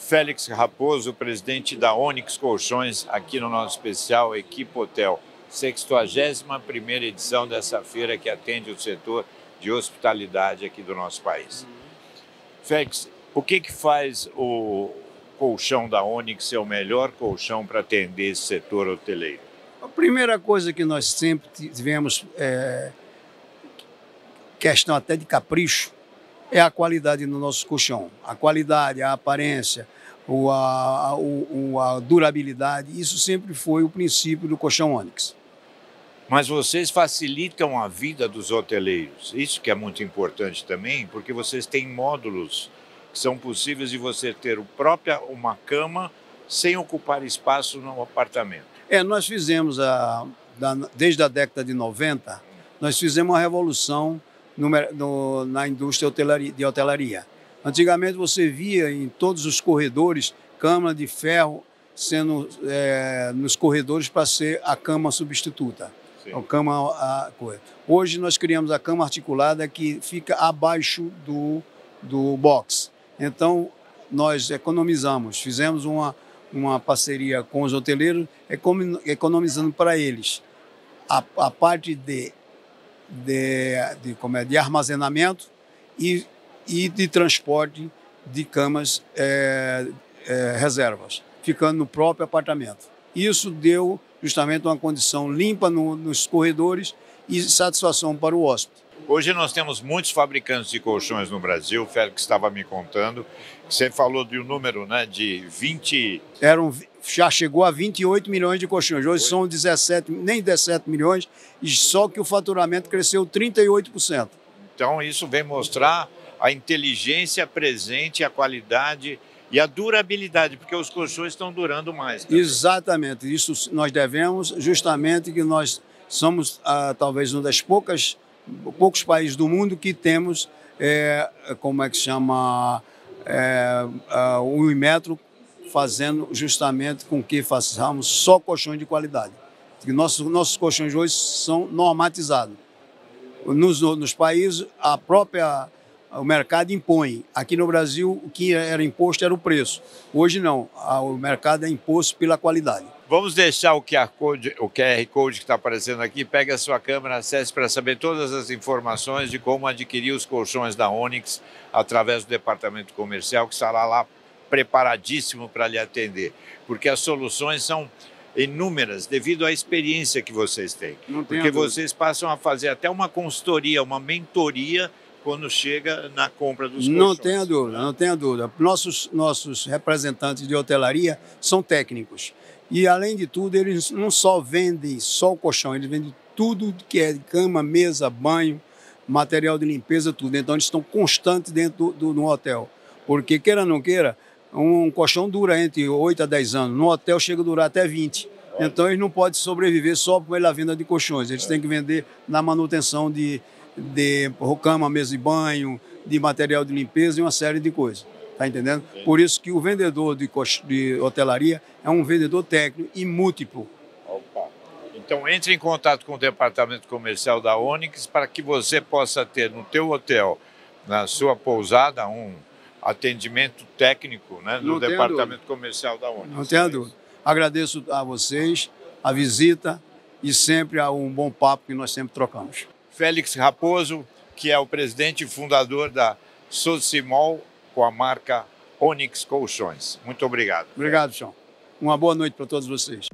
Félix Raposo, presidente da Onyx Colchões, aqui no nosso especial Equipe Hotel, 61ª edição dessa feira que atende o setor de hospitalidade aqui do nosso país. Félix, o que, que faz o colchão da Onyx ser o melhor colchão para atender esse setor hoteleiro? A primeira coisa que nós sempre tivemos, é, questão até de capricho, é a qualidade do nosso colchão. A qualidade, a aparência, o, a, a durabilidade, isso sempre foi o princípio do colchão Onyx. Mas vocês facilitam a vida dos hoteleiros. Isso que é muito importante também, porque vocês têm módulos que são possíveis de você ter o própria uma cama sem ocupar espaço no apartamento. É, nós fizemos a, da, desde a década de 90, nós fizemos uma revolução no, no, na indústria hotelaria, de hotelaria. Antigamente você via em todos os corredores cama de ferro sendo é, nos corredores para ser a cama substituta. A cama, a, Hoje nós criamos a cama articulada que fica abaixo do, do box. Então nós economizamos, fizemos uma, uma parceria com os hoteleiros, economizando para eles a, a parte de de, de, como é, de armazenamento e, e de transporte de camas é, é, reservas, ficando no próprio apartamento. Isso deu justamente uma condição limpa no, nos corredores e satisfação para o hóspede. Hoje nós temos muitos fabricantes de colchões no Brasil, o Félix estava me contando. Você falou de um número né, de 20. Eram, já chegou a 28 milhões de colchões. Hoje são 17, nem 17 milhões, só que o faturamento cresceu 38%. Então isso vem mostrar a inteligência presente, a qualidade e a durabilidade, porque os colchões estão durando mais. Também. Exatamente. Isso nós devemos justamente que nós somos ah, talvez uma das poucas poucos países do mundo que temos, é, como é que chama, é, o Inmetro fazendo justamente com que façamos só colchões de qualidade. Nossos, nossos colchões hoje são normatizados. Nos, nos países, a própria o mercado impõe. Aqui no Brasil, o que era imposto era o preço. Hoje não, o mercado é imposto pela qualidade. Vamos deixar o QR Code, o QR Code que está aparecendo aqui, pegue a sua câmera, acesse para saber todas as informações de como adquirir os colchões da Onyx através do departamento comercial, que estará lá preparadíssimo para lhe atender. Porque as soluções são inúmeras devido à experiência que vocês têm. Porque vocês passam a fazer até uma consultoria, uma mentoria quando chega na compra dos colchões. Não tenha dúvida, não tenha dúvida. Nossos, nossos representantes de hotelaria são técnicos. E, além de tudo, eles não só vendem só o colchão, eles vendem tudo que é cama, mesa, banho, material de limpeza, tudo. Então, eles estão constantes dentro do, do, do hotel. Porque, queira ou não queira, um, colchão dura entre 8 a 10 anos. No hotel chega a durar até 20. Então, eles não podem sobreviver só pela venda de colchões. Eles têm que vender na manutenção de, de cama, mesa e banho, de material de limpeza e uma série de coisas. Tá entendendo? Por isso que o vendedor de, de hotelaria é um vendedor técnico e múltiplo. Então entre em contato com o departamento comercial da Onyx para que você possa ter no teu hotel, na sua pousada, um atendimento técnico né, do departamento comercial da Onyx. Não tenha dúvida. Agradeço a vocês a visita e sempre a um bom papo que nós sempre trocamos. Félix Raposo, que é o presidente e fundador da Socimol com a marca Onyx Colchões. Muito obrigado. Obrigado, João. Uma boa noite para todos vocês.